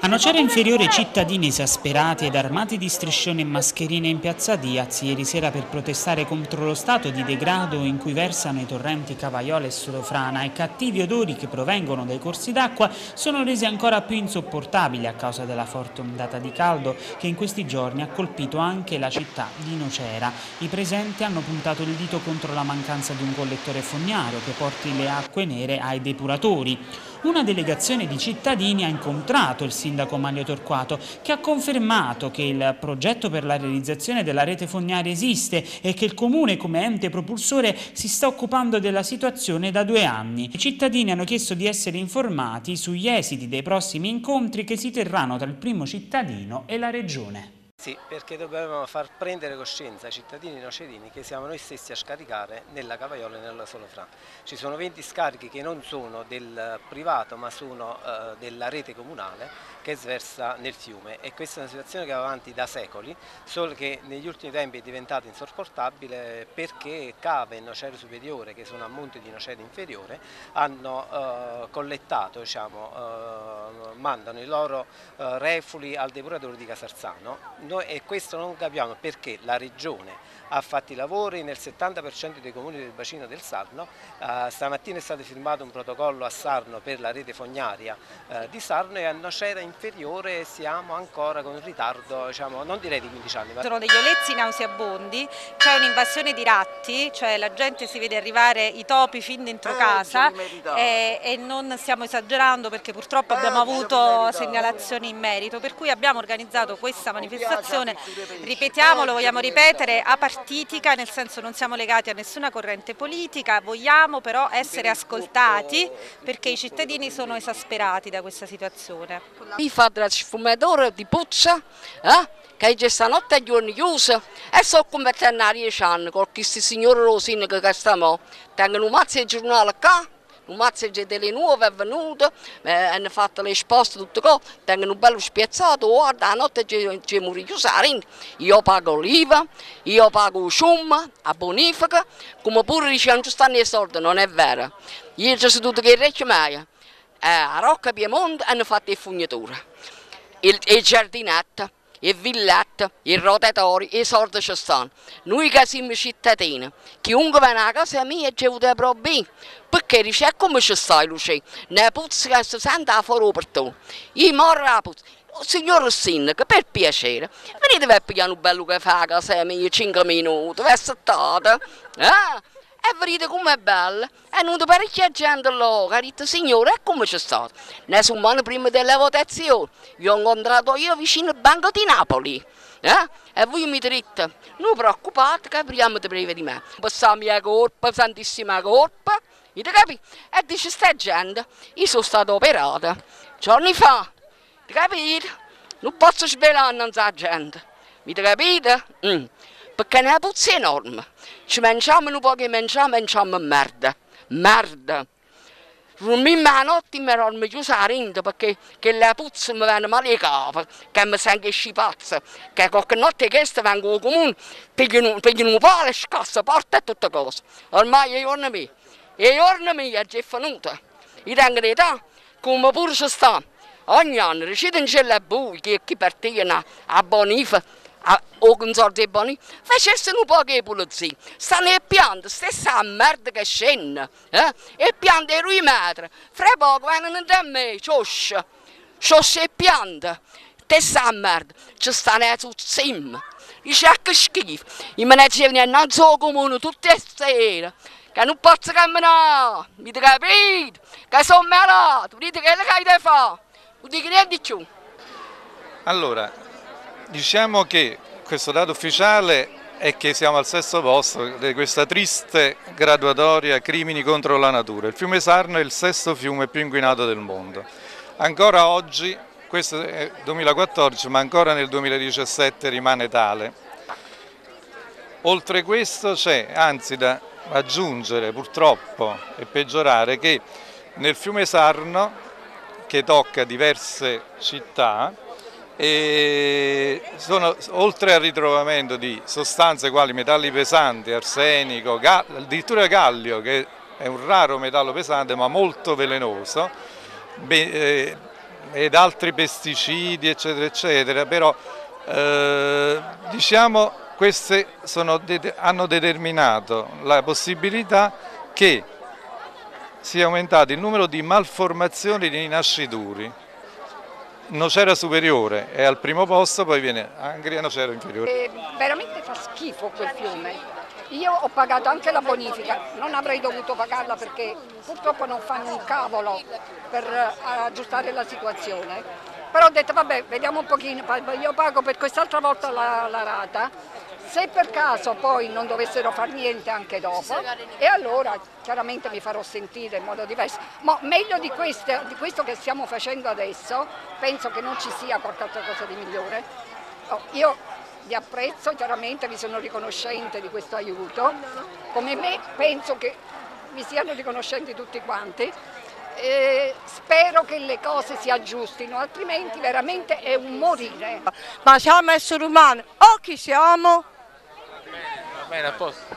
A Nocera Inferiore cittadini esasperati ed armati di striscioni e mascherine in piazza Diaz ieri sera per protestare contro lo stato di degrado in cui versano i torrenti Cavaiola e Solofrana e cattivi odori che provengono dai corsi d'acqua sono resi ancora più insopportabili a causa della forte ondata di caldo che in questi giorni ha colpito anche la città di Nocera. I presenti hanno puntato il dito contro la mancanza di un collettore fognario che porti le acque nere ai depuratori. Una delegazione di cittadini ha incontrato il sindaco Mario Torquato che ha confermato che il progetto per la realizzazione della rete fognaria esiste e che il comune come ente propulsore si sta occupando della situazione da due anni. I cittadini hanno chiesto di essere informati sugli esiti dei prossimi incontri che si terranno tra il primo cittadino e la regione. Sì, perché dobbiamo far prendere coscienza ai cittadini nocerini che siamo noi stessi a scaricare nella Cavaiola e nella Solofra. Ci sono 20 scarichi che non sono del privato ma sono eh, della rete comunale che sversa nel fiume e questa è una situazione che va avanti da secoli, solo che negli ultimi tempi è diventata insopportabile perché cave e nocere superiore, che sono a monte di nocere inferiore, hanno eh, collettato, diciamo, eh, mandano i loro eh, refuli al depuratore di Casarzano noi, e questo non capiamo perché la regione ha fatto i lavori nel 70% dei comuni del bacino del Sarno, eh, stamattina è stato firmato un protocollo a Sarno per la rete fognaria eh, di Sarno e a Nocera inferiore siamo ancora con un ritardo, diciamo, non direi di 15 anni. Ma... Sono degli olezzi nauseabondi, c'è un'invasione di ratti, cioè la gente si vede arrivare i topi fin dentro eh, casa e, e, non stiamo esagerando perché purtroppo abbiamo eh, avuto segnalazioni in merito, per cui abbiamo organizzato questa manifestazione, ripetiamo, lo vogliamo ripetere, a partire partitica, nel senso non siamo legati a nessuna corrente politica, vogliamo però essere ascoltati perché i cittadini sono esasperati da questa situazione. Mi fa da sfumatore di puzza, eh? che c'è stanotte a giorni chiuso e so come tornare a 10 anni con questi signori rosini che stiamo, tengono un mazzo di giornale qua un mazzo delle nuove è venuto, eh, hanno fatto le esposte, tutto qua, tengono un bello spiazzato, guarda, la notte ci muore chiusare, io pago l'IVA, io pago il SUM, a bonifica, come pure dice non ci stanno i soldi, non è vero. Io ci sono tutti che recchio mai, eh, a Rocca Piemonte hanno fatto le fognature, il, il giardinetto, i villette, i rotatori, i soldi ci stanno. Noi che siamo cittadini, chiunque viene a casa mia ci vuole problemi, perché dice come ci stai Lucia? Ne puzza che si sente a fuori per tu. Io morro a puzza. Signor Sindaco, per piacere, venite a pigliare un bello caffè a casa mia, 5 minuti, vi assettate. Eh? E vedete com'è bella. È venuta parecchia gente là, che ha detto, signore, e come c'è stato? Ne settimana prima della votazione, io ho incontrato io vicino al banco di Napoli. Eh? E voi mi dite, non preoccupate che apriamo di breve di me. Passamo mia colpa, santissima colpa? E dice, sta gente, io sono stata operata giorni fa, capite? Non posso svelare sa gente, mi capite? Mm perché ha puzza enorme. Ci mangiamo un po' che mangiamo, mangiamo merda, merda. Dormimmo la notte mi ero chiusa la renda perché che la puzza mi viene male i capi, che mi sento scipazza, che qualche notte questa vengo al comune, pigliano, pigliano un palo, scassa, porta e tutte cose. Ormai è giorno mio, è giorno mio, è già venuta. Io tengo l'età, come pure ci sta. Ogni anno decidono c'è la buia, che partono a Bonifa, o consorzi buoni, facessero un po' che pulizia. Stanno le piante, stessa merda che scende, eh? E piante rui metri, fra poco vengono da me, cioscia, cioscia e piante, stessa merda, ci stanno tutti insieme. Dice che schifo, i manageri hanno il comune tutte le sere, che non posso camminare, mi capite? Che sono malato, dite che le da fare, non dico niente di più. Allora, diciamo che questo dato ufficiale è che siamo al sesto posto di questa triste graduatoria crimini contro la natura. Il fiume Sarno è il sesto fiume più inquinato del mondo. Ancora oggi, questo è 2014, ma ancora nel 2017 rimane tale. Oltre questo c'è, anzi da aggiungere purtroppo e peggiorare, che nel fiume Sarno, che tocca diverse città, e sono, oltre al ritrovamento di sostanze quali metalli pesanti, arsenico, ga, addirittura gallio che è un raro metallo pesante ma molto velenoso, be, eh, ed altri pesticidi eccetera eccetera, però eh, diciamo queste sono, hanno determinato la possibilità che sia aumentato il numero di malformazioni dei nascituri. Nocera superiore è al primo posto, poi viene Angria Nocera inferiore. E veramente fa schifo quel fiume. Io ho pagato anche la bonifica, non avrei dovuto pagarla perché purtroppo non fanno un cavolo per aggiustare la situazione. Però ho detto vabbè, vediamo un pochino, io pago per quest'altra volta la, la rata se per caso poi non dovessero fare niente anche dopo, e allora chiaramente mi farò sentire in modo diverso. Ma meglio di, queste, di questo che stiamo facendo adesso, penso che non ci sia qualche altra cosa di migliore. Oh, io vi apprezzo, chiaramente vi sono riconoscente di questo aiuto, come me penso che vi siano riconoscenti tutti quanti. Eh, spero che le cose si aggiustino, altrimenti veramente è un morire. Ma siamo esseri umani, o chi siamo bene, a posto.